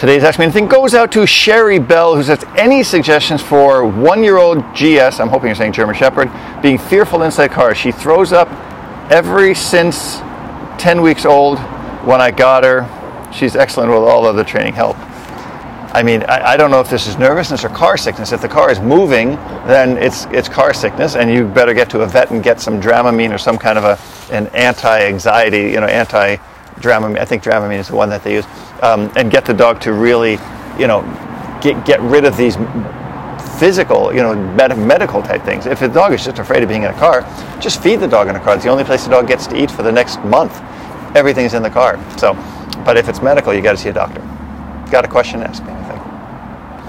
Today's Ask Me Anything goes out to Sherry Bell, who says, Any suggestions for one year old GS, I'm hoping you're saying German Shepherd, being fearful inside cars? She throws up every since 10 weeks old when I got her. She's excellent with all other training help. I mean, I, I, don't know if this is nervousness or car sickness. If the car is moving, then it's it's car sickness, and you better get to a vet and get some Dramamine or some kind of a an anti-anxiety, you know, anti-Dramamine. I think Dramamine is the one that they use um, and get the dog to really, you know, get, get rid of these physical, you know, med- medical type things. If the dog is just afraid of being in a car, just feed the dog in a car. It's the only place the dog gets to eat for the next month. Everything's in the car. So, but if it's medical, you got to see a doctor. Got a question? Ask me.